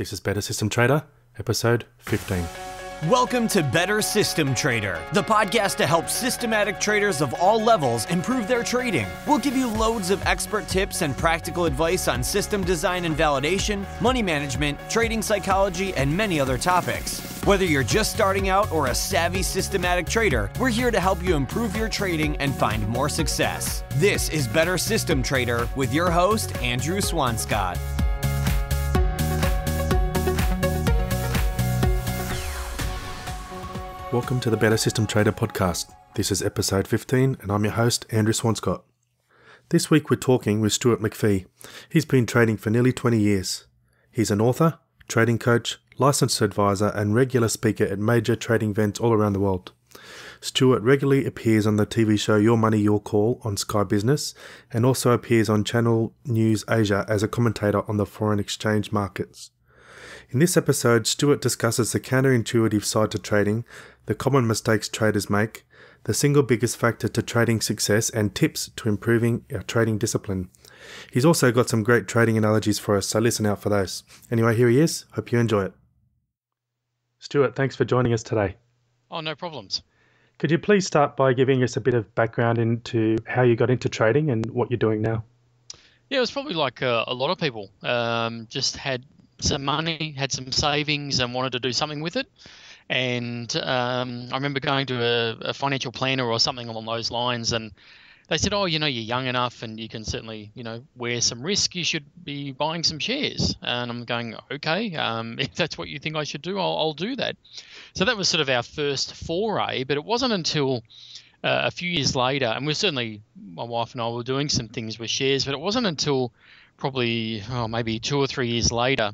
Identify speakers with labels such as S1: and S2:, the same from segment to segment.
S1: This is Better System Trader, episode 15.
S2: Welcome to Better System Trader, the podcast to help systematic traders of all levels improve their trading. We'll give you loads of expert tips and practical advice on system design and validation, money management, trading psychology, and many other topics. Whether you're just starting out or a savvy systematic trader, we're here to help you improve your trading and find more success. This is Better System Trader with your host, Andrew Swanscott.
S1: Welcome to the Better System Trader podcast. This is episode 15, and I'm your host, Andrew Swanscott. This week we're talking with Stuart McPhee. He's been trading for nearly 20 years. He's an author, trading coach, licensed advisor, and regular speaker at major trading events all around the world. Stuart regularly appears on the TV show Your Money, Your Call on Sky Business and also appears on Channel News Asia as a commentator on the foreign exchange markets. In this episode, Stuart discusses the counterintuitive side to trading, the common mistakes traders make, the single biggest factor to trading success, and tips to improving our trading discipline. He's also got some great trading analogies for us, so listen out for those. Anyway, here he is. Hope you enjoy it. Stuart, thanks for joining us today.
S3: Oh, no problems.
S1: Could you please start by giving us a bit of background into how you got into trading and what you're doing now?
S3: Yeah, it was probably like uh, a lot of people. Um, just had some money, had some savings, and wanted to do something with it. And um, I remember going to a, a, financial planner or something along those lines, and they said, "Oh, you know, you're young enough, and you can certainly, you know, wear some risk. You should be buying some shares." And I'm going, "Okay, um, if that's what you think I should do, I'll, I'll, do that." So that was sort of our first foray, but it wasn't until uh, a few years later, and we're certainly, my wife and I were doing some things with shares, but it wasn't until probably oh, maybe two or three years later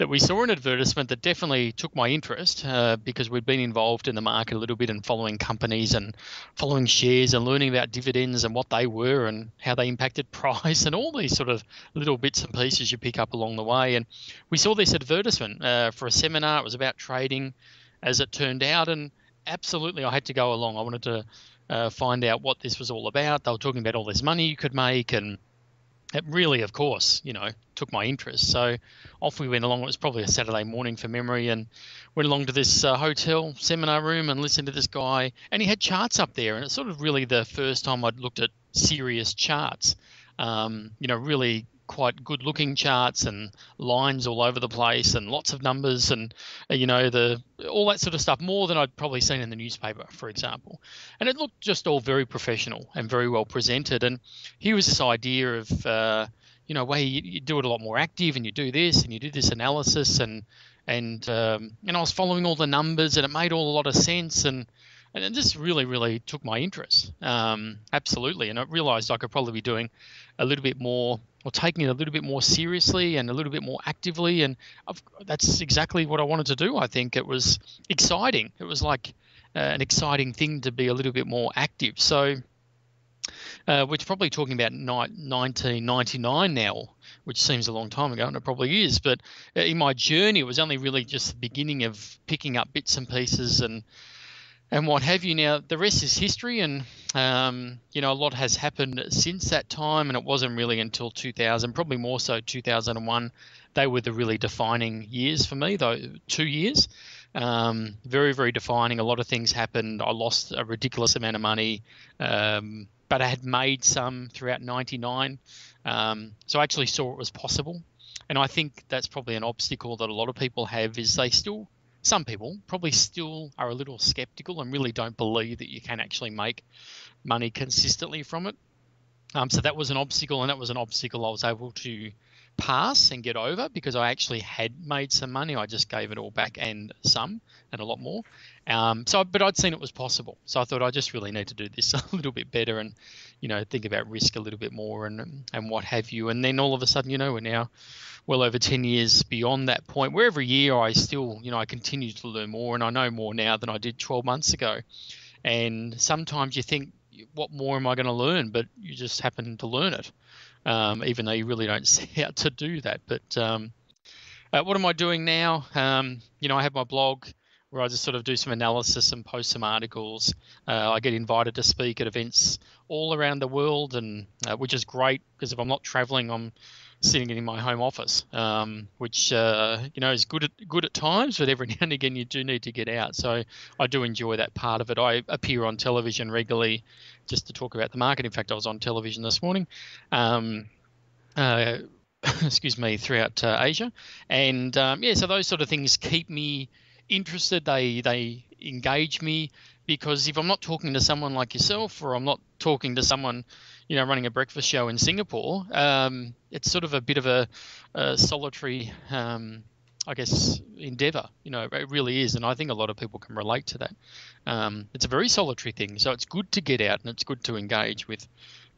S3: that we saw an advertisement that definitely took my interest uh, because we'd been involved in the market a little bit and following companies and following shares and learning about dividends and what they were and how they impacted price and all these sort of little bits and pieces you pick up along the way. And we saw this advertisement uh, for a seminar. It was about trading, as it turned out, and absolutely I had to go along. I wanted to uh, find out what this was all about. They were talking about all this money you could make and it really, of course, you know, took my interest. So off we went along. It was probably a Saturday morning for memory, and went along to this uh, hotel seminar room and listened to this guy. And he had charts up there, and it's sort of really the first time I'd looked at serious charts. Um, you know, really quite good looking charts and lines all over the place and lots of numbers and uh, you know the all that sort of stuff more than I'd probably seen in the newspaper for example. And it looked just all very professional and very well presented. And here was this idea of uh, you know way you, you, do it a lot more active and you do this and you do this analysis. And and um, and I was following all the numbers and it made all a lot of sense. And and it just really, really took my interest. Um, absolutely, and I realised I could probably be doing a little bit more or taking it a little bit more seriously and a little bit more actively. And I've, that's exactly what I wanted to do. I think it was exciting. It was like uh, an exciting thing to be a little bit more active. So uh, we're probably talking about ni- 1999 now, which seems a long time ago, and it probably is. But uh, in my journey, it was only really just the beginning of picking up bits and pieces and and what have you. Now, the rest is history, and um, you know, a lot has happened since that time, and it wasn't really until 2000, probably more so 2001. They were the really defining years for me, though, two years. Um, very, very defining. A lot of things happened. I lost a ridiculous amount of money, um, but I had made some throughout 99. Um, so I actually saw it was possible. And I think that's probably an obstacle that a lot of people have is they still some people probably still are a little skeptical and really don't believe that you can actually make money consistently from it. Um, so that was an obstacle, and that was an obstacle I was able to pass and get over because I actually had made some money. I just gave it all back and some and a lot more. Um, so, but I'd seen it was possible. So I thought I just really need to do this a little bit better and, you know, think about risk a little bit more and and what have you. And then all of a sudden, you know, we're now well over 10 years beyond that point where every year I still, you know, I continue to learn more and I know more now than I did 12 months ago. And sometimes you think, what more am I going to learn? But you just happen to learn it, um, even though you really don't set how to do that. But um, uh, what am I doing now? Um, you know, I have my blog where I just sort of do some analysis and post some articles. Uh, I get invited to speak at events all around the world, and uh, which is great because if I'm not traveling, I'm sitting in my home office, um, which uh, you know is good at good at times, but every now and again you do need to get out. So I do enjoy that part of it. I appear on television regularly just to talk about the market. In fact, I was on television this morning. Um, uh, excuse me, throughout uh, Asia, and um, yeah, so those sort of things keep me interested. They they engage me because if I'm not talking to someone like yourself, or I'm not talking to someone, you know, running a breakfast show in Singapore, um, it's sort of a bit of a, a solitary, um, I guess, endeavor. You know, it really is, and I think a lot of people can relate to that. Um, it's a very solitary thing, so it's good to get out and it's good to engage with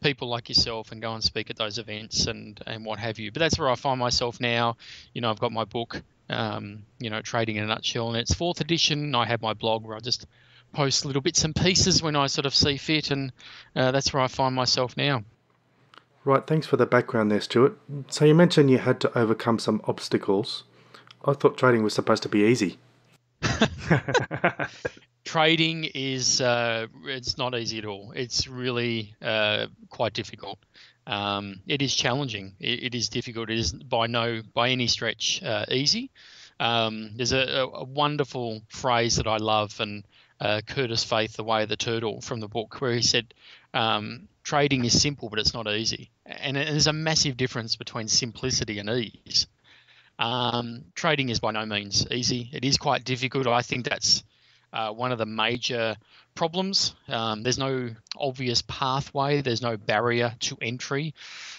S3: people like yourself and go and speak at those events and and what have you. But that's where I find myself now. You know, I've got my book, um, you know, Trading in a Nutshell, and it's fourth edition. I have my blog where I just post little bits and pieces when I sort of see fit, and uh, that's where I find myself now.
S1: Right, thanks for the background there, Stuart. So you mentioned you had to overcome some obstacles. I thought trading was supposed to be easy.
S3: trading is uh, it's not easy at all. It's really uh, quite difficult. Um, it is challenging. It, it is difficult. It is by no by any stretch uh, easy. Um, there's a, a, wonderful phrase that I love, and uh, Curtis Faith, The Way of the Turtle, from the book, where he said, um, "Trading is simple, but it's not easy." And there's a massive difference between simplicity and ease. Um, trading is by no means easy. It is quite difficult. I think that's uh, one of the major problems. Um, there's no obvious pathway, there's no barrier to entry.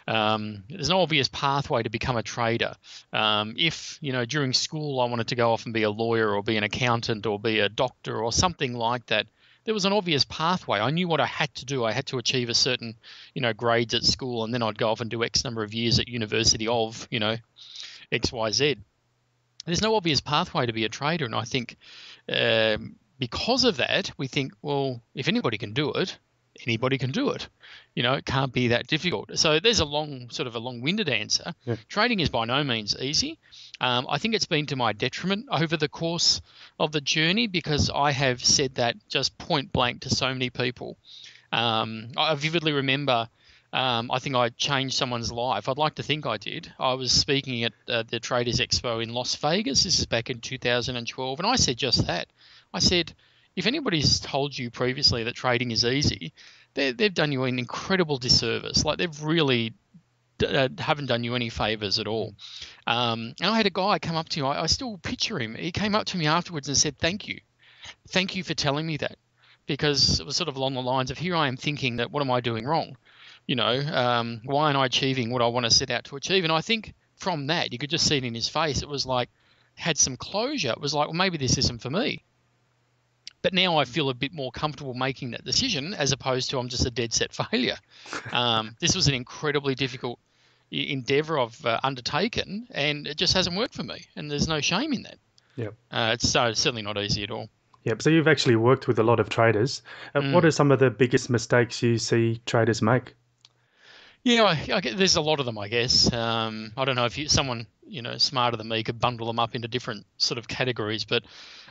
S3: Um, there's no obvious pathway to become a trader. Um, if, you know, during school I wanted to go off and be a lawyer or be an accountant or be a doctor or something like that, there was an obvious pathway. I knew what I had to do. I had to achieve a certain, you know, grades at school, and then I'd go off and do X number of years at university of, you know, X, Y, Z. There's no obvious pathway to be a trader, and I think um, because of that, we think, well, if anybody can do it, anybody can do it. You know, it can't be that difficult. So there's a long, sort of a long-winded answer. Yeah. Trading is by no means easy. Um, I think it's been to my detriment over the course of the journey because I have said that just point blank to so many people. Um, I vividly remember. Um, I think I changed someone's life. I'd like to think I did. I was speaking at uh, the Traders Expo in Las Vegas. This is back in 2012, and I said just that. I said, if anybody's told you previously that trading is easy, they've done you an incredible disservice. Like they've really uh, haven't done you any favors at all. Um, and I had a guy come up to me. I, I still picture him. He came up to me afterwards and said, "Thank you, thank you for telling me that," because it was sort of along the lines of, "Here I am thinking that what am I doing wrong? You know, um, why aren't I achieving what I want to set out to achieve?" And I think from that, you could just see it in his face. It was like had some closure. It was like, well, maybe this isn't for me. But now I feel a bit more comfortable making that decision as opposed to I'm just a dead set failure. Um, this was an incredibly difficult endeavor I've uh, undertaken, and it just hasn't worked for me. And there's no shame in that.
S1: Yeah,
S3: uh, it's uh, certainly not easy at all.
S1: Yep. So you've actually worked with a lot of traders. Uh, mm. What are some of the biggest mistakes you see traders make?
S3: Yeah, I, I, there's a lot of them, I guess. Um, I don't know if you, someone you know smarter than me could bundle them up into different sort of categories, but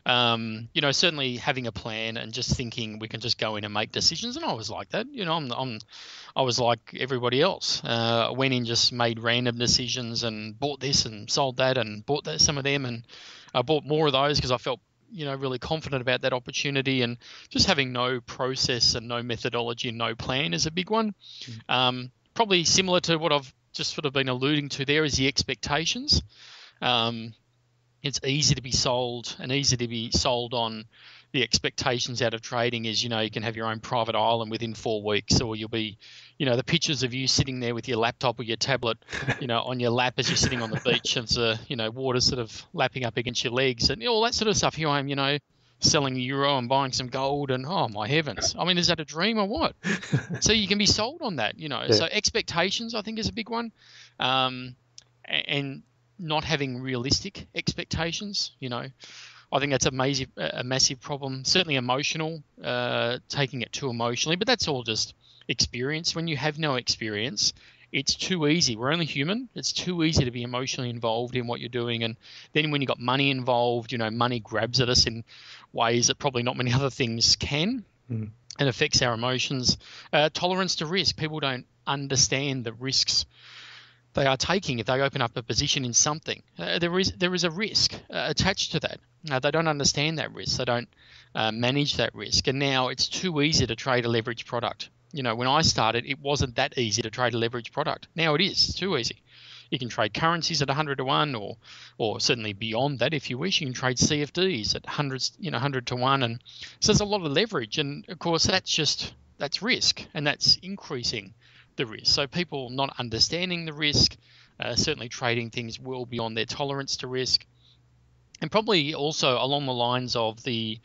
S3: um, you know certainly having a plan and just thinking we can just go in and make decisions. And I was like that. You know, I'm, I'm I was like everybody else. Uh, went in just made random decisions and bought this and sold that and bought that, some of them and I bought more of those because I felt you know really confident about that opportunity and just having no process and no methodology and no plan is a big one. Mm. Um, probably similar to what I've just sort of been alluding to there is the expectations. Um, it's easy to be sold and easy to be sold on the expectations out of trading is you know you can have your own private island within four weeks or you'll be you know the pictures of you sitting there with your laptop or your tablet you know on your lap as you're sitting on the beach and the you know water sort of lapping up against your legs and all that sort of stuff here i am you know selling euro and buying some gold and oh my heavens. I mean is that a dream or what? So you can be sold on that you know. Yeah. so expectations i think is a big one. Um, and not having realistic expectations you know. I think that's a massive a massive problem. Certainly emotional uh, taking it too emotionally but that's all just experience. When you have no experience it's too easy. We're only human. It's too easy to be emotionally involved in what you're doing. And then when you've got money involved, you know, money grabs at us in ways that probably not many other things can mm. and affects our emotions. Uh, tolerance to risk. People don't understand the risks they are taking if they open up a position in something. Uh, there is there is a risk uh, attached to that. Uh, they don't understand that risk. They don't uh, manage that risk, and now it's too easy to trade a leverage product. You know, when I started, it wasn't that easy to trade a leverage product. Now it is. It's too easy. You can trade currencies at 100 to 1 or or certainly beyond that if you wish. You can trade CFDs at hundreds, you know, 100 to 1 and so there's a lot of leverage and of course that's just that's risk and that's increasing the risk. So people not understanding the risk, uh, certainly trading things well beyond their tolerance to risk, and probably also along the lines of the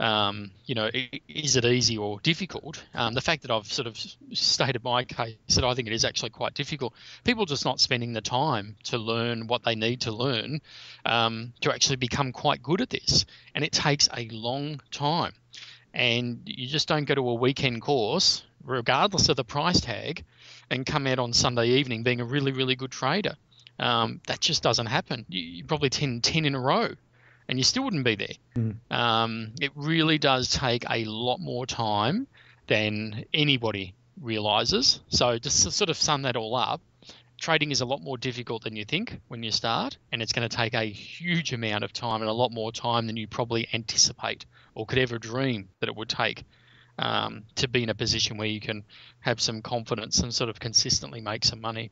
S3: um, you know, is it easy or difficult? Um, the fact that I've sort of stated my case that I think it is actually quite difficult. People just not spending the time to learn what they need to learn um, to actually become quite good at this, and it takes a long time. And you just don't go to a weekend course, regardless of the price tag, and come out on Sunday evening being a really, really good trader. Um, that just doesn't happen. You, you probably 10, 10 in a row and you still wouldn't be there. Mm. Um, it really does take a lot more time than anybody realizes. So just to sort of sum that all up, trading is a lot more difficult than you think when you start, and it's going to take a huge amount of time and a lot more time than you probably anticipate or could ever dream that it would take um, to be in a position where you can have some confidence and sort of consistently make some money.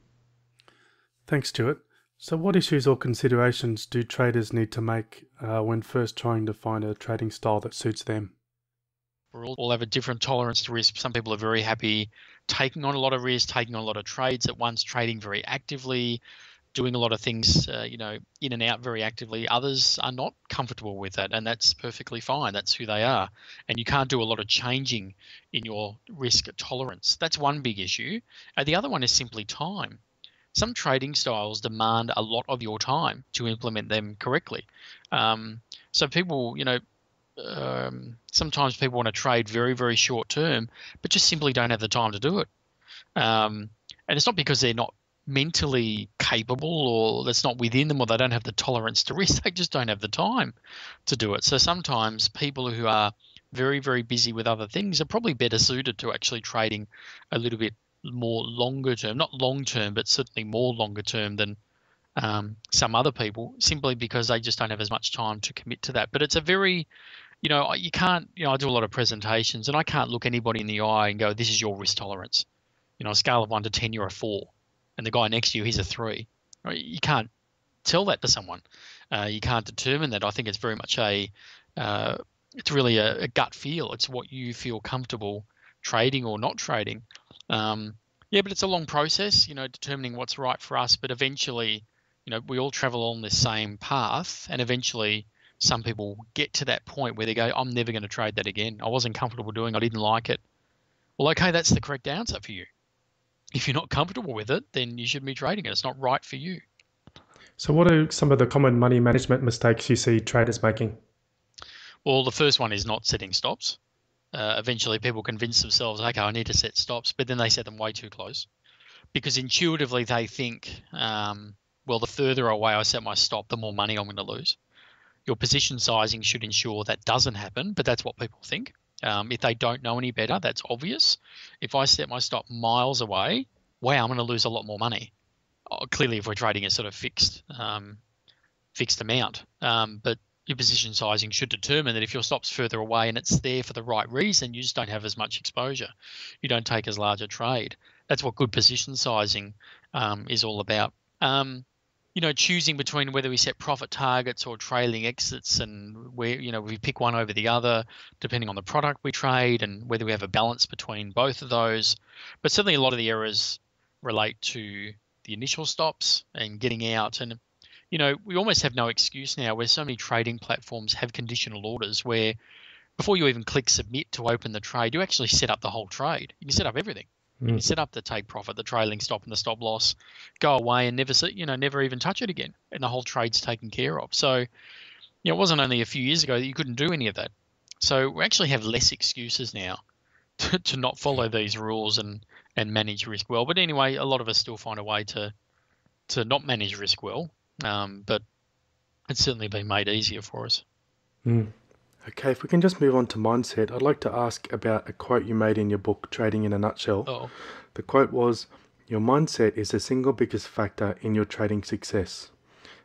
S1: Thanks, Stuart. So, what issues or considerations do traders need to make uh, when first trying to find a trading style that suits them?
S3: We all have a different tolerance to risk. Some people are very happy taking on a lot of risk, taking on a lot of trades at once, trading very actively, doing a lot of things, uh, you know, in and out very actively. Others are not comfortable with that, and that's perfectly fine. That's who they are. And you can't do a lot of changing in your risk tolerance. That's one big issue. And the other one is simply time some trading styles demand a lot of your time to implement them correctly. Um, so people, you know, um, sometimes people want to trade very, very short term, but just simply don't have the time to do it. Um, and it's not because they're not mentally capable or that's not within them or they don't have the tolerance to risk. They just don't have the time to do it. So sometimes people who are very, very busy with other things are probably better suited to actually trading a little bit more longer term, not long term, but certainly more longer term than um, some other people, simply because they just don't have as much time to commit to that. But it's a very, you know, you can't, you know, I do a lot of presentations and I can't look anybody in the eye and go, this is your risk tolerance. You know, a scale of one to 10, you're a four. And the guy next to you, he's a three. You can't tell that to someone. Uh, you can't determine that. I think it's very much a, uh, it's really a, a gut feel. It's what you feel comfortable trading or not trading. Um, yeah, but it's a long process, you know, determining what's right for us. But eventually, you know, we all travel on the same path, and eventually, some people get to that point where they go, "I'm never going to trade that again. I wasn't comfortable doing. I didn't like it." Well, okay, that's the correct answer for you. If you're not comfortable with it, then you shouldn't be trading it. It's not right for you.
S1: So, what are some of the common money management mistakes you see traders making?
S3: Well, the first one is not setting stops uh, eventually people convince themselves, okay, I need to set stops, but then they set them way too close because intuitively they think, um, well, the further away I set my stop, the more money I'm going to lose. Your position sizing should ensure that doesn't happen, but that's what people think. Um, if they don't know any better, that's obvious. If I set my stop miles away, wow, I'm going to lose a lot more money. Oh, clearly, if we're trading a sort of fixed um, fixed amount, um, but your position sizing should determine that if your stop's further away and it's there for the right reason, you just don't have as much exposure. You don't take as large a trade. That's what good position sizing um, is all about. Um, you know, choosing between whether we set profit targets or trailing exits and where, you know, we pick one over the other, depending on the product we trade and whether we have a balance between both of those. But certainly a lot of the errors relate to the initial stops and getting out. And you know, we almost have no excuse now where so many trading platforms have conditional orders where before you even click submit to open the trade, you actually set up the whole trade. You can set up everything. Mm. You set up the take profit, the trailing stop, and the stop loss. Go away and never, you know, never even touch it again, and the whole trade's taken care of. So, you know, it wasn't only a few years ago that you couldn't do any of that. So we actually have less excuses now to, to not follow these rules and and manage risk well. But anyway, a lot of us still find a way to to not manage risk well um, but it's certainly been made easier for us.
S1: Mm. Okay, if we can just move on to mindset, I'd like to ask about a quote you made in your book, Trading in a Nutshell.
S3: Oh.
S1: The quote was Your mindset is the single biggest factor in your trading success.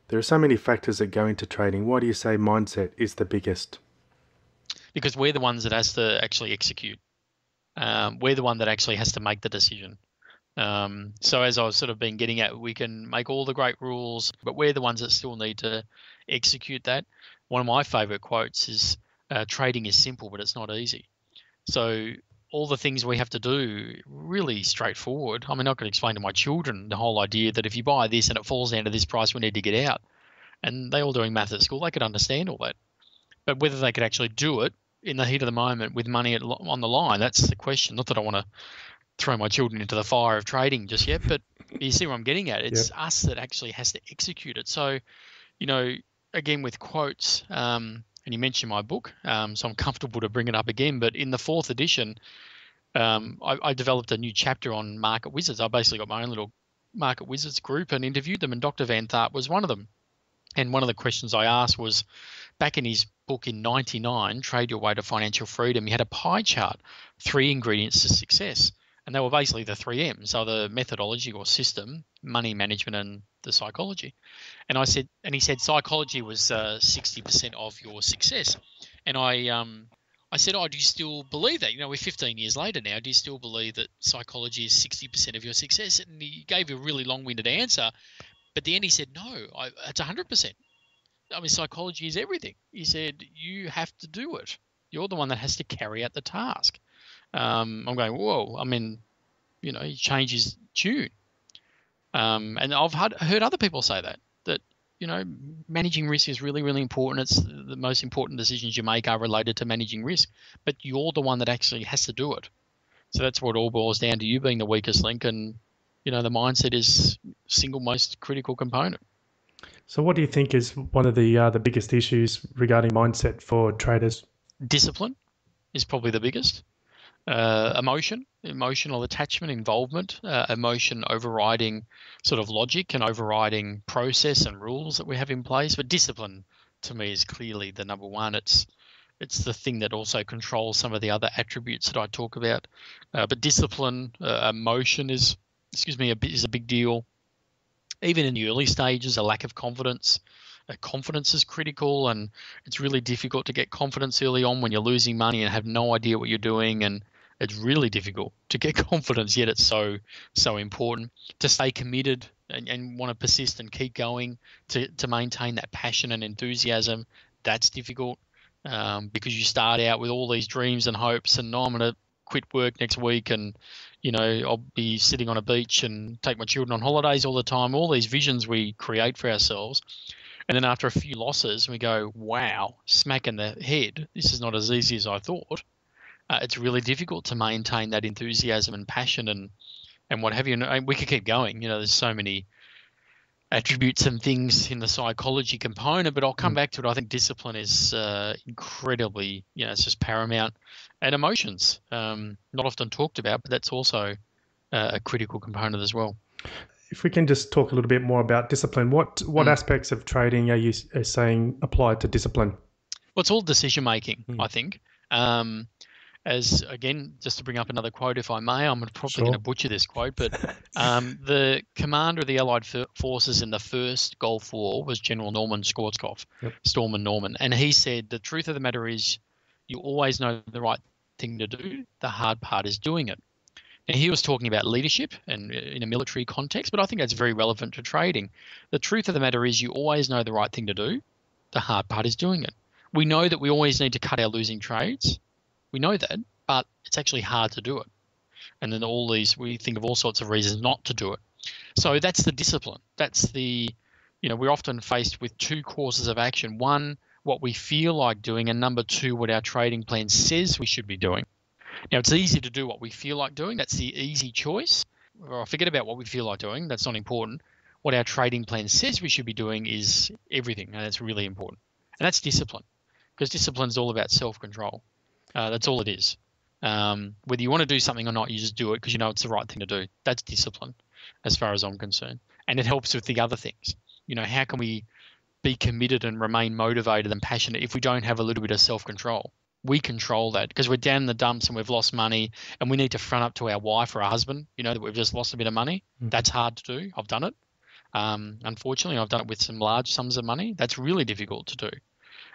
S1: There are so many factors that go into trading. Why do you say mindset is the biggest?
S3: Because we're the ones that has to actually execute. Um, we're the one that actually has to make the decision. Um, so as I was sort of been getting at, we can make all the great rules, but we're the ones that still need to execute that. One of my favorite quotes is, uh, "Trading is simple, but it's not easy." So all the things we have to do really straightforward. I mean, I can explain to my children the whole idea that if you buy this and it falls down to this price, we need to get out. And they all doing math at school, they could understand all that. But whether they could actually do it in the heat of the moment with money on the line, that's the question. Not that I want to throw my children into the fire of trading just yet, but you see what I'm getting at. It's yep. us that actually has to execute it. So, you know, again with quotes, um, and you mentioned my book, um, so I'm comfortable to bring it up again. But in the fourth edition, um, I, I, developed a new chapter on market wizards. I basically got my own little market wizards group and interviewed them, and Dr. Van Tharp was one of them. And one of the questions I asked was, back in his book in '99, Trade Your Way to Financial Freedom, he had a pie chart, three ingredients to success and they were basically the three M's, so the methodology or system, money management, and the psychology. And I said, and he said psychology was uh, sixty uh, percent of your success. And I, um, I said, oh, do you still believe that? You know, we're 15 years later now. Do you still believe that psychology is 60% of your success? And he gave a really long-winded answer, but at the end he said, no, I, it's 100%. I mean, psychology is everything. He said, you have to do it. You're the one that has to carry out the task um, I'm going, whoa, I mean, you know, he changes tune. Um, and I've had, heard other people say that, that, you know, managing risk is really, really important. It's the most important decisions you make are related to managing risk, but you're the one that actually has to do it. So that's what all boils down to you being the weakest link. And, you know, the mindset is single most critical component.
S1: So, what do you think is one of the uh, the biggest issues regarding mindset for traders?
S3: Discipline is probably the biggest uh, emotion, emotional attachment, involvement, uh, emotion overriding sort of logic and overriding process and rules that we have in place. But discipline, to me, is clearly the number one. It's it's the thing that also controls some of the other attributes that I talk about. Uh, but discipline, uh, emotion is, excuse me, a, is a big deal. Even in the early stages, a lack of confidence. Uh, confidence is critical, and it's really difficult to get confidence early on when you're losing money and have no idea what you're doing and it's really difficult to get confidence yet it's so so important. To stay committed and, and want to persist and keep going to, to maintain that passion and enthusiasm that's difficult um, because you start out with all these dreams and hopes and i'm going to quit work next week and you know i'll be sitting on a beach and take my children on holidays all the time. All these visions we create for ourselves. And then after a few losses we go wow smack in the head. This is not as easy as i thought uh, it's really difficult to maintain that enthusiasm and passion and and what have you. And we could keep going. You know, there's so many attributes and things in the psychology component, but I'll come mm. back to it. I think discipline is uh, incredibly, you know, it's just paramount, and emotions, um, not often talked about, but that's also uh, a critical component as well.
S1: If we can just talk a little bit more about discipline, what what mm. aspects of trading are you are saying apply to discipline?
S3: Well, it's all decision making, mm. I think. Um, as again, just to bring up another quote, if I may, I'm probably sure. going to butcher this quote, but um, the commander of the Allied forces in the first Gulf War was General Norman Schwarzkopf, yep. Stormin Norman, and he said the truth of the matter is, you always know the right thing to do. The hard part is doing it. And he was talking about leadership and uh, in a military context, but I think that's very relevant to trading. The truth of the matter is, you always know the right thing to do. The hard part is doing it. We know that we always need to cut our losing trades we know that, but it's actually hard to do it. And then all these, we think of all sorts of reasons not to do it. So that's the discipline. That's the, you know, we're often faced with two courses of action. One, what we feel like doing, and number two, what our trading plan says we should be doing. Now, it's easy to do what we feel like doing. That's the easy choice. Or forget about what we feel like doing. That's not important. What our trading plan says we should be doing is everything, and that's really important. And that's discipline, because discipline is all about self control. Uh, that's all it is. Um, whether you want to do something or not, you just do it because you know it's the right thing to do. That's discipline, as far as I'm concerned. And it helps with the other things. You know, how can we be committed and remain motivated and passionate if we don't have a little bit of self control? we control that because we're down in the dumps and we've lost money and we need to front up to our wife or our husband, you know, that we've just lost a bit of money. Mm. That's hard to do. I've done it. Um, unfortunately, I've done it with some large sums of money. That's really difficult to do.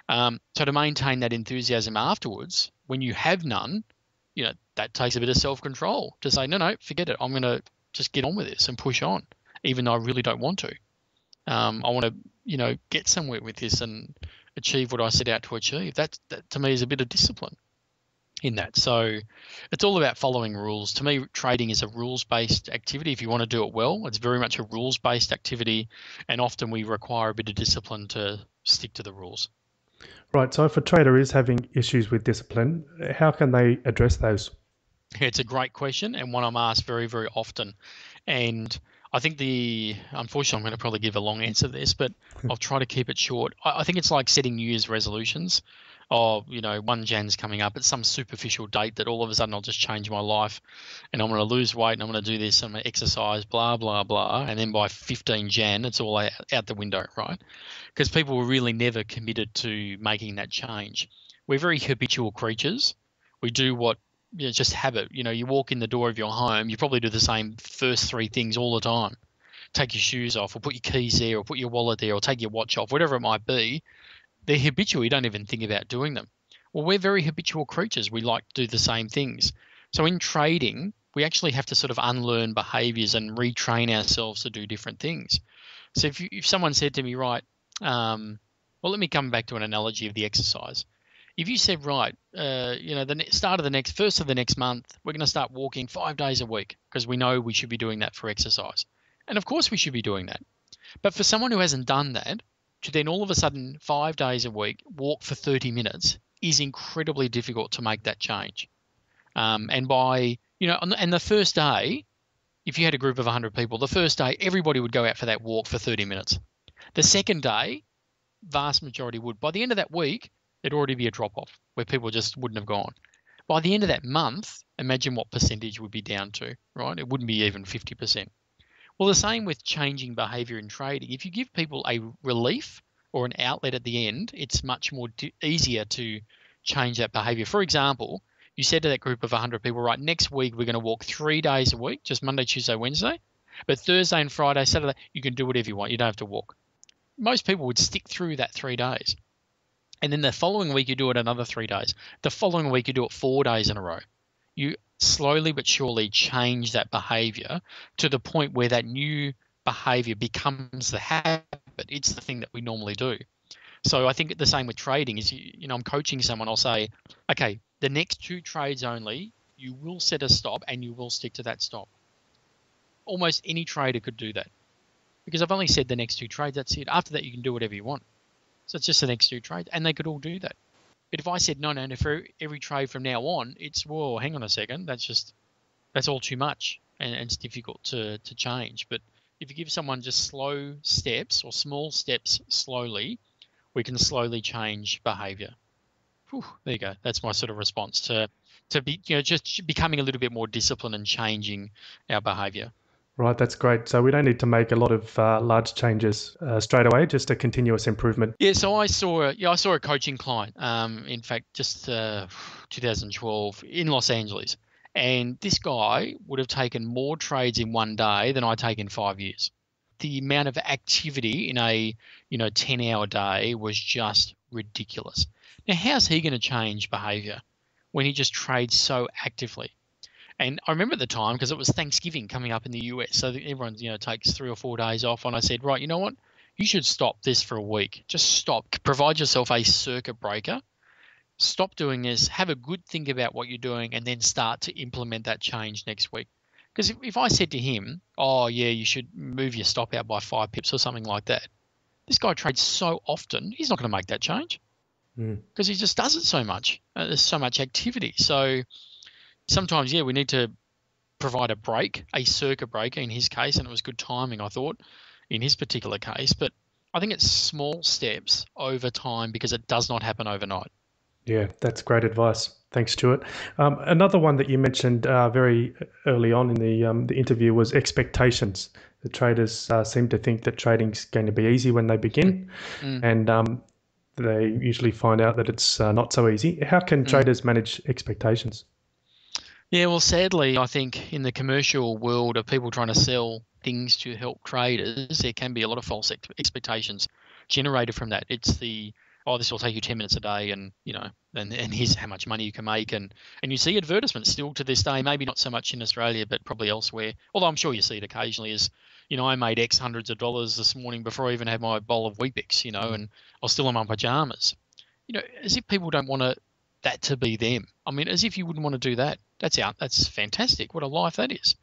S3: Um, so to maintain that enthusiasm afterwards, when you have none, you know that takes a bit of self-control to say, no, no, forget it. I'm going to just get on with this and push on, even though I really don't want to. Um, I want to, you know, get somewhere with this and achieve what I set out to achieve. That, that to me is a bit of discipline in that. So it's all about following rules. To me, trading is a rules based activity. If you want to do it well, it's very much a rules based activity. And often we require a bit of discipline to stick to the rules.
S1: Right. So if a trader is having issues with discipline, how can they address those?
S3: It's a great question and one I'm asked very, very often. And I think the unfortunately I'm going to probably give a long answer to this, but I'll try to keep it short. I, I think it's like setting New Year's resolutions. Oh, you know, one Jan's coming up. It's some superficial date that all of a sudden I'll just change my life, and I'm going to lose weight, and I'm going to do this, and I'm going to exercise, blah blah blah, and then by 15 Jan, it's all out, out the window, right? Because people were really never committed to making that change. We're very habitual creatures. We do what you know, just habit. You know, you walk in the door of your home, you probably do the same first three things all the time. Take your shoes off, or put your keys there, or put your wallet there, or take your watch off, whatever it might be. They're habitual. You don't even think about doing them. Well, we're very habitual creatures. We like to do the same things. So in trading, we actually have to sort of unlearn behaviors and retrain ourselves to do different things. So if, you, if someone said to me, right, um, well, let me come back to an analogy of the exercise if you said right, uh, you know, the start of the next first of the next month, we're going to start walking five days a week because we know we should be doing that for exercise, and of course we should be doing that. But for someone who hasn't done that, to then all of a sudden five days a week walk for 30 minutes is incredibly difficult to make that change. Um, and by you know, and the first day, if you had a group of 100 people, the first day everybody would go out for that walk for 30 minutes. The second day, vast majority would. By the end of that week, there'd already be a drop off where people just wouldn't have gone. By the end of that month, imagine what percentage would be down to, right? It wouldn't be even 50%. Well, the same with changing behavior in trading. If you give people a relief or an outlet at the end, it's much more d- easier to change that behavior. For example, you said to that group of 100 people, right, next week we're going to walk three days a week, just Monday, Tuesday, Wednesday. But Thursday and Friday, Saturday, you can do whatever you want. You don't have to walk. Most people would stick through that three days. And then the following week, you do it another three days. The following week, you do it four days in a row. You slowly but surely change that behavior to the point where that new behavior becomes the habit. It's the thing that we normally do. So I think the same with trading is, you, you know, I'm coaching someone, I'll say, okay, the next two trades only, you will set a stop and you will stick to that stop. Almost any trader could do that because I've only said the next two trades. That's it. After that, you can do whatever you want. So it's just the next two trades, and they could all do that. But if I said no, no, no, for every trade from now on, it's whoa, hang on a second, that's just that's all too much, and, and it's difficult to to change. But if you give someone just slow steps or small steps slowly, we can slowly change behavior. There you go. That's my sort of response to to be you know just becoming a little bit more disciplined and changing our behavior.
S1: Right, that's great. So we don't need to make a lot of uh, large changes uh, straight away, just a continuous improvement.
S3: Yeah. So I saw, yeah, I saw a coaching client. Um, in fact, just uh, 2012 in Los Angeles, and this guy would have taken more trades in one day than I take in five years. The amount of activity in a you know 10 hour day was just ridiculous. Now, how's he going to change behavior when he just trades so actively? And I remember the time because it was Thanksgiving coming up in the US, so everyone you know takes three or four days off. And I said, right, you know what? You should stop this for a week. Just stop. Provide yourself a circuit breaker. Stop doing this. Have a good think about what you're doing, and then start to implement that change next week. Because if, if I said to him, "Oh yeah, you should move your stop out by five pips or something like that," this guy trades so often, he's not going to make that change because mm. he just does it so much. Uh, there's so much activity. So sometimes, yeah, we need to provide a break, a circuit breaker in his case, and it was good timing, I thought, in his particular case. But I think it's small steps over time because it does not happen overnight.
S1: Yeah, that's great advice. Thanks, Stuart. Um, another one that you mentioned uh, very early on in the um, the interview was expectations. The traders uh, seem to think that trading's going to be easy when they begin, mm. and um, they usually find out that it's uh, not so easy. How can mm. traders manage expectations?
S3: Yeah, well, sadly, I think in the commercial world of people trying to sell things to help traders, there can be a lot of false ex- expectations generated from that. It's the oh, this will take you 10 minutes a day and, you know, and, and here's how much money you can make. And, and you see advertisements still to this day, maybe not so much in Australia, but probably elsewhere. Although I'm sure you see it occasionally is, you know, I made X hundreds of dollars this morning before I even had my bowl of Weet-Bix, you know, and I was still in my pajamas. You know, as if people don't want to, that to be them. I mean, as if you wouldn't want to do that. That's out. That's fantastic. What a life that is.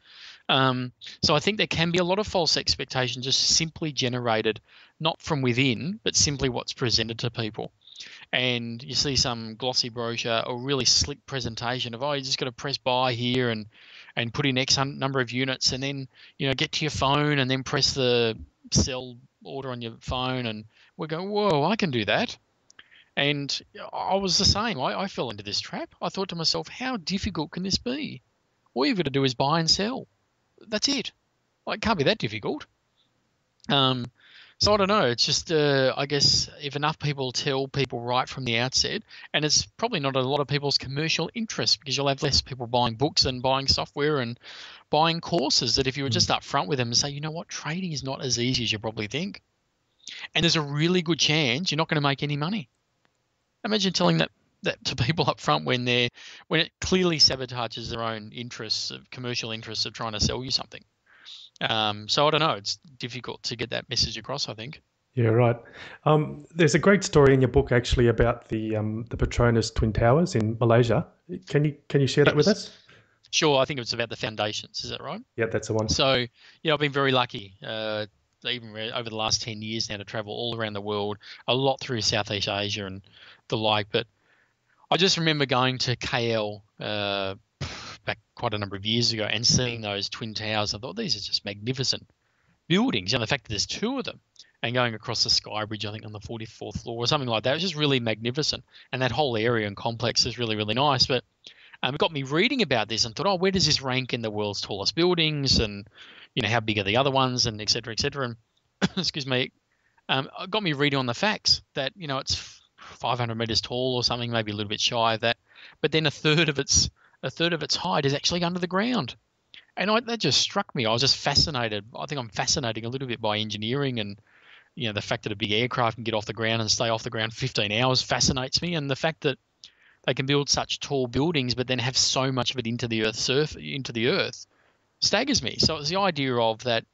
S3: Um, so I think there can be a lot of false expectations just simply generated not from within, but simply what's presented to people. And you see some glossy brochure or really slick presentation of, oh, you just got to press buy here and and put in X number of units, and then you know get to your phone and then press the sell order on your phone, and we're going, whoa, I can do that. And I was the same. I, I fell into this trap. I thought to myself, how difficult can this be? All you've got to do is buy and sell. That's it. Like, it can't be that difficult. Um, so I don't know. It's just, uh, I guess, if enough people tell people right from the outset, and it's probably not a lot of people's commercial interest because you'll have less people buying books and buying software and buying courses. That if you were just mm. upfront with them and say, you know what, trading is not as easy as you probably think, and there's a really good chance you're not going to make any money. Imagine telling that that to people up front when they're when it clearly sabotages their own interests of commercial interests of trying to sell you something. Um, so I don't know. It's difficult to get that message across. I think.
S1: Yeah, right. Um, there's a great story in your book actually about the um, the Petronas Twin Towers in Malaysia. Can you can you share that with us?
S3: Sure. I think it was about the foundations. Is that right?
S1: Yeah, that's the one.
S3: So yeah, I've been very lucky. Uh, even over the last 10 years now to travel all around the world, a lot through Southeast Asia and the like. But I just remember going to KL uh, back quite a number of years ago and seeing those twin towers. I thought these are just magnificent buildings. And the fact that there's two of them and going across the sky bridge, I think on the 44th floor or something like that, it was just really magnificent. And that whole area and complex is really, really nice. But um, it got me reading about this and thought, oh, where does this rank in the world's tallest buildings? And, you know, how big are the other ones? And et cetera, et cetera. And, excuse me, um, it got me reading on the facts that, you know, it's 500 meters tall or something, maybe a little bit shy of that. But then a third of its a third of its height is actually under the ground, and I, that just struck me. I was just fascinated. I think I'm fascinating a little bit by engineering and you know the fact that a big aircraft can get off the ground and stay off the ground 15 hours fascinates me, and the fact that they can build such tall buildings but then have so much of it into the earth surf into the earth staggers me. So it's the idea of that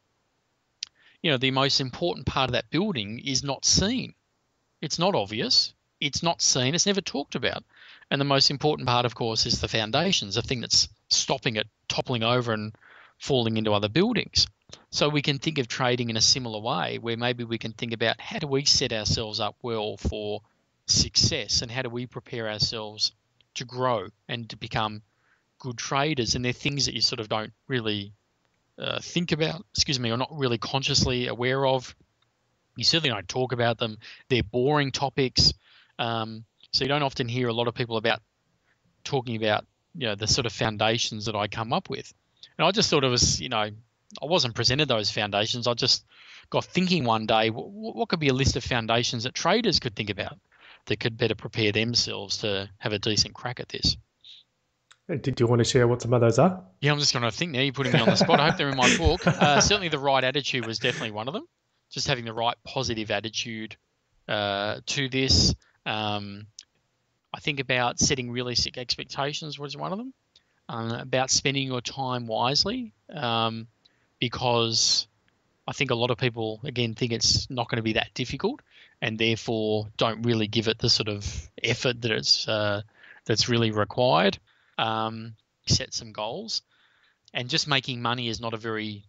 S3: you know the most important part of that building is not seen. It's not obvious it's not seen, it's never talked about. And the most important part, of course, is the foundations, the thing that's stopping it toppling over and falling into other buildings. So we can think of trading in a similar way, where maybe we can think about how do we set ourselves up well for success and how do we prepare ourselves to grow and to become good traders. And they're things that you sort of don't really uh, think about, excuse me, or not really consciously aware of. You certainly don't talk about them. They're boring topics. Um, so you don't often hear a lot of people about talking about you know the sort of foundations that I come up with. And I just thought it was you know I wasn't presented those foundations. I just got thinking one day what, what could be a list of foundations that traders could think about that could better prepare themselves to have a decent crack at this.
S1: Did you want to share what some of those are?
S3: Yeah, I'm just going to think now. You're putting me on the spot. I hope they're in my book. Uh, certainly, the right attitude was definitely one of them. Just having the right positive attitude uh, to this. Um, I think about setting realistic expectations was one of them. Um, about spending your time wisely, um, because I think a lot of people again think it's not going to be that difficult, and therefore don't really give it the sort of effort that it's uh, that's really required. Um, set some goals, and just making money is not a very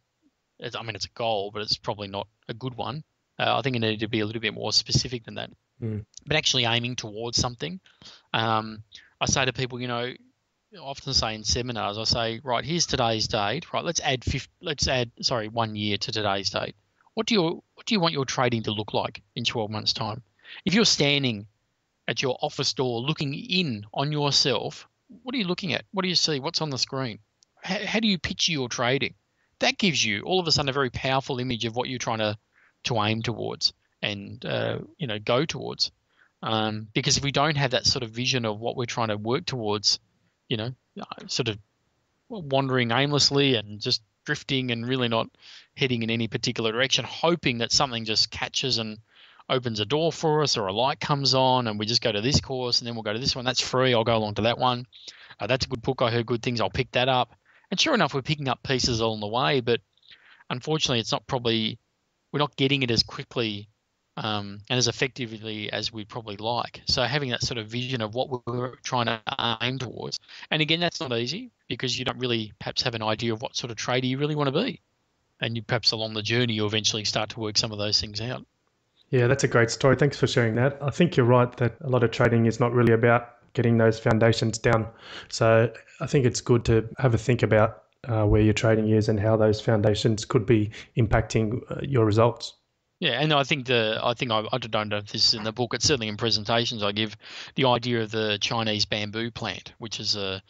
S3: I mean, it's a goal, but it's probably not a good one. Uh, I think it needed to be a little bit more specific than that mm. but actually aiming towards something. Um, I say to people, you know, often say in seminars, I say, right, here's today's date. Right, let's add 50, let's add sorry one year to today's date. What do you what do you want your trading to look like in 12 months' time? If you're standing at your office door looking in on yourself, what are you looking at? What do you see? What's on the screen? How, how do you picture your trading? That gives you all of a sudden a very powerful image of what you're trying to to aim towards and uh, you know go towards. Um, because if we don't have that sort of vision of what we're trying to work towards, you know, uh, sort of wandering aimlessly and just drifting and really not heading in any particular direction, hoping that something just catches and opens a door for us or a light comes on and we just go to this course and then we'll go to this one. That's free. I'll go along to that one. Uh, that's a good book. I heard good things. I'll pick that up. And sure enough, we're picking up pieces along the way, but unfortunately, it's not probably, we're not getting it as quickly um, and as effectively as we'd probably like. So having that sort of vision of what we're trying to aim towards, and again, that's not easy because you don't really perhaps have an idea of what sort of trader you really want to be, and you perhaps along the journey you eventually start to work some of those things out.
S1: Yeah, that's a great story. Thanks for sharing that. I think you're right that a lot of trading is not really about getting those foundations down. So I think it's good to have a think about uh, where your trading is and how those foundations could be impacting uh, your results.
S3: Yeah, and I think the I think I, I don't know if this is in the book. It's certainly in presentations I give the idea of the Chinese bamboo plant, which is a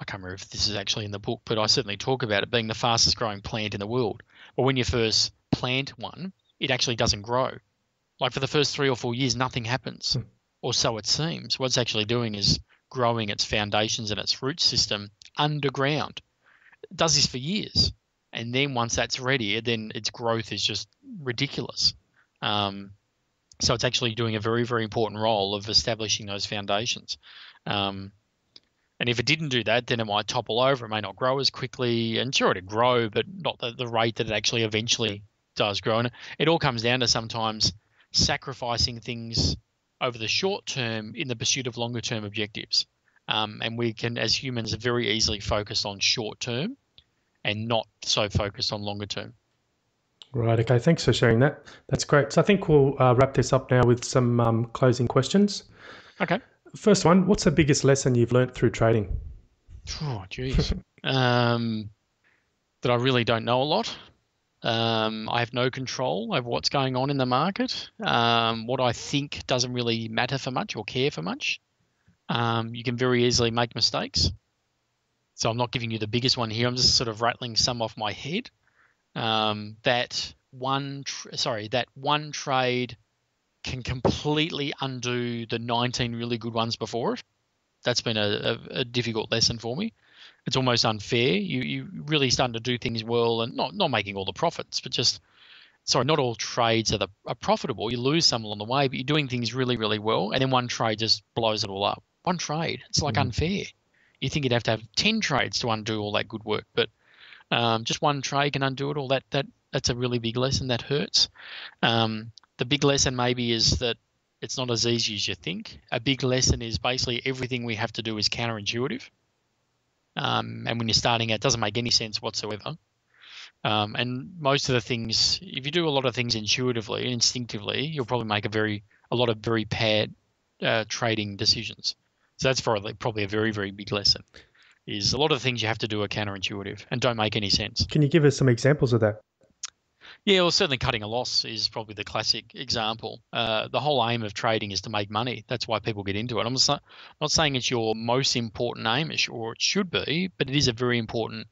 S3: I can't remember if this is actually in the book, but I certainly talk about it being the fastest growing plant in the world. But when you first plant one, it actually doesn't grow. Like for the first three or four years, nothing happens, hmm. or so it seems. What it's actually doing is growing its foundations and its root system underground. It does this for years and then once that's ready, then its growth is just ridiculous. Um, so it's actually doing a very, very important role of establishing those foundations. Um, and if it didn't do that, then it might topple over. It may not grow as quickly, and sure, it'd grow, but not the, the rate that it actually eventually does grow. And it all comes down to sometimes sacrificing things over the short term in the pursuit of longer term objectives. Um, and we can, as humans, are very easily focus on short term and not so focused on longer term.
S1: Right. Okay. Thanks for sharing that. That's great. So I think we'll uh, wrap this up now with some um, closing questions.
S3: Okay.
S1: First one What's the biggest lesson you've learned through trading?
S3: Oh, geez. um, that I really don't know a lot. Um, I have no control over what's going on in the market. Um, what I think doesn't really matter for much or care for much. Um, you can very easily make mistakes. So I'm not giving you the biggest one here. I'm just sort of rattling some off my head. Um, that one, tr- sorry, that one trade can completely undo the 19 really good ones before it. That's been a, a, a difficult lesson for me. It's almost unfair. You you really starting to do things well and not not making all the profits, but just sorry, not all trades are, the, are profitable. You lose some along the way, but you're doing things really really well, and then one trade just blows it all up. One trade, it's like mm. unfair you think you'd have to have 10 trades to undo all that good work but um, just one trade can undo it all that that that's a really big lesson that hurts um, the big lesson maybe is that it's not as easy as you think a big lesson is basically everything we have to do is counterintuitive um, and when you're starting out, it doesn't make any sense whatsoever um, and most of the things if you do a lot of things intuitively instinctively you'll probably make a very a lot of very bad uh, trading decisions so that's probably probably a very very big lesson. Is a lot of things you have to do are counterintuitive and don't make any sense.
S1: Can you give us some examples of that?
S3: Yeah, well, certainly cutting a loss is probably the classic example. Uh, the whole aim of trading is to make money. That's why people get into it. I'm not saying it's your most important aim, or it should be, but it is a very important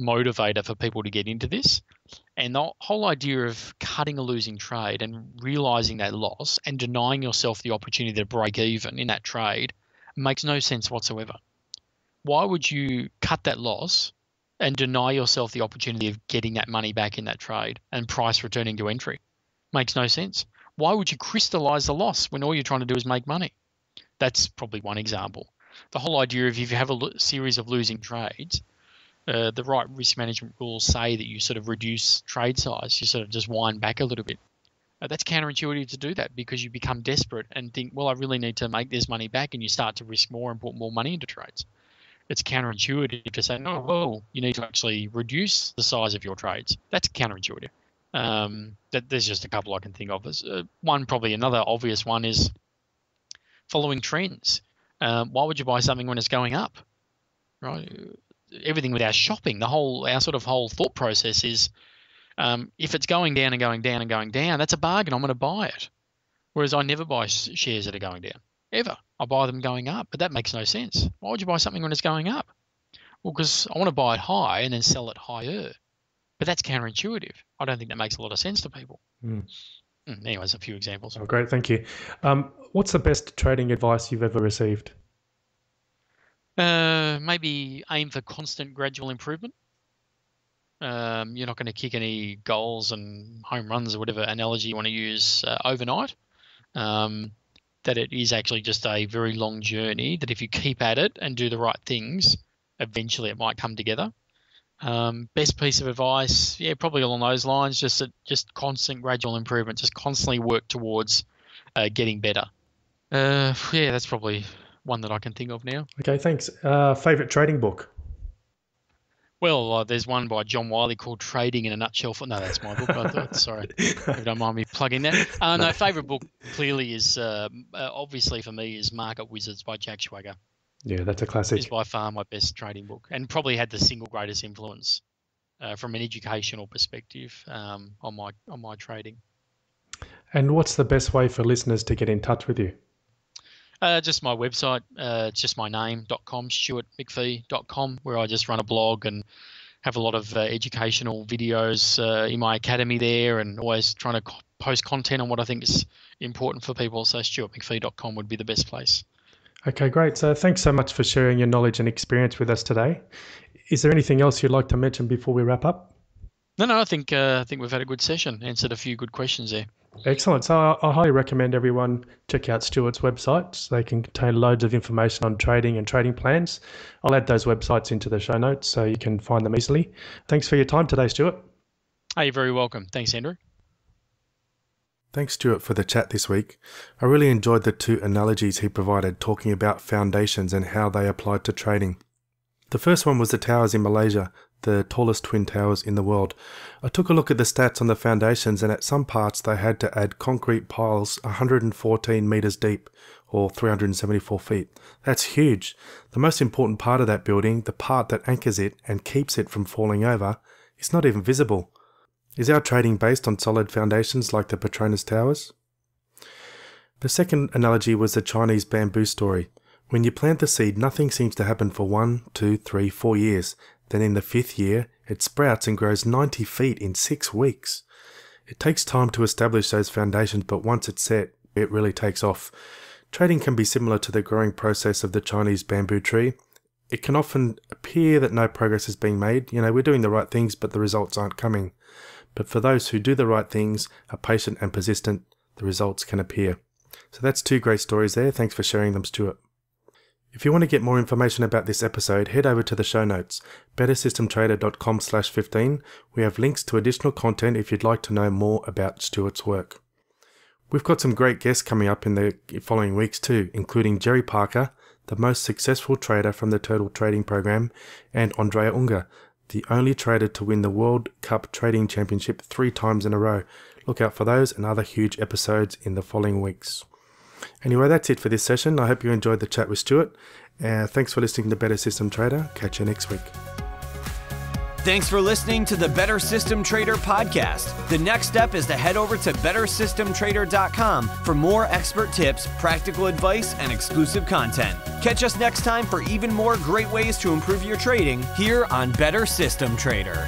S3: motivator for people to get into this. And the whole idea of cutting a losing trade and realizing that loss and denying yourself the opportunity to break even in that trade makes no sense whatsoever. Why would you cut that loss and deny yourself the opportunity of getting that money back in that trade and price returning to entry? Makes no sense. Why would you crystallize the loss when all you're trying to do is make money? That's probably one example. The whole idea of if you have a series of losing trades, uh, the right risk management rules say that you sort of reduce trade size. You sort of just wind back a little bit. Uh, that's counterintuitive to do that because you become desperate and think, well, I really need to make this money back, and you start to risk more and put more money into trades. It's counterintuitive to say, no, well, you need to actually reduce the size of your trades. That's counterintuitive. Um, that, there's just a couple I can think of. Uh, one, probably another obvious one is following trends. Um, why would you buy something when it's going up? Right. Everything with our shopping, the whole our sort of whole thought process is um, if it's going down and going down and going down, that's a bargain. I'm going to buy it. Whereas I never buy shares that are going down, ever. I buy them going up, but that makes no sense. Why would you buy something when it's going up? Well, because I want to buy it high and then sell it higher. But that's counterintuitive. I don't think that makes a lot of sense to people. Mm. Anyways, a few examples.
S4: Oh, great, thank you. Um, what's the best trading advice you've ever received?
S3: Uh, maybe aim for constant gradual improvement. Um, you're not going to kick any goals and home runs or whatever analogy you want to use uh, overnight. Um, that it is actually just a very long journey. That if you keep at it and do the right things, eventually it might come together. Um, best piece of advice, yeah, probably along those lines. Just a, just constant gradual improvement. Just constantly work towards uh, getting better. Uh, yeah, that's probably one that I can think of now.
S4: Okay, thanks. Uh, favorite trading book?
S3: Well, uh, there's one by John Wiley called Trading in a Nutshell. For, no, that's my book. I thought, sorry, if you don't mind me plugging that. Uh, no, favorite book clearly is uh, uh, obviously for me is Market Wizards by Jack Schwager.
S4: Yeah, that's a classic.
S3: Is by far my best trading book, and probably had the single greatest influence uh, from an educational perspective um, on my on my trading.
S4: And what's the best way for listeners to get in touch with you?
S3: Uh, just my website. Uh, it's just my name.com, stuartmcphee.com, where I just run a blog and have a lot of uh, educational videos uh, in my academy there and always trying to co- post content on what I think is important for people. So stuartmcphee.com would be the best place.
S4: Okay, great. So thanks so much for sharing your knowledge and experience with us today. Is there anything else you'd like to mention before we wrap up?
S3: No, no, I think uh, I think we've had a good session. Answered a few good questions there.
S4: Excellent. So I, I, highly recommend everyone check out Stuart's websites. They can contain loads of information on trading and trading plans. I'll add those websites into the show notes so you can find them easily. Thanks for your time today, Stuart.
S3: Oh, you're very welcome. Thanks, Andrew.
S4: Thanks, Stuart, for the chat this week. I really enjoyed the two analogies he provided talking about foundations and how they applied to trading. The first one was the towers in Malaysia, the tallest twin towers in the world. I took a look at the stats on the foundations, and at some parts they had to add concrete piles 114 metres deep, or 374 feet. That's huge. The most important part of that building, the part that anchors it and keeps it from falling over, is not even visible. Is our trading based on solid foundations like the Petronas Towers? The second analogy was the Chinese bamboo story. When you plant the seed, nothing seems to happen for one, two, three, four years. Then in the fifth year, it sprouts and grows 90 feet in six weeks. It takes time to establish those foundations, but once it's set, it really takes off. Trading can be similar to the growing process of the Chinese bamboo tree. It can often appear that no progress is being made. You know, we're doing the right things, but the results aren't coming. But for those who do the right things, are patient and persistent, the results can appear. So that's two great stories there. Thanks for sharing them, Stuart. If you want to get more information about this episode, head over to the show notes, bettersystemtrader.com slash 15. We have links to additional content if you'd like to know more about Stuart's work. We've got some great guests coming up in the following weeks too, including Jerry Parker, the most successful trader from the Turtle Trading Program, and Andrea Unger, the only trader to win the World Cup Trading Championship three times in a row. Look out for those and other huge episodes in the following weeks. Anyway, that's it for this session. I hope you enjoyed the chat with Stuart. Uh, thanks for listening to Better System Trader. Catch you next week.
S2: Thanks for listening to the Better System Trader podcast. The next step is to head over to bettersystemtrader.com for more expert tips, practical advice, and exclusive content. Catch us next time for even more great ways to improve your trading here on Better System Trader.